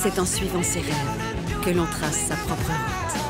C'est en suivant ses rêves que l'on trace sa propre route.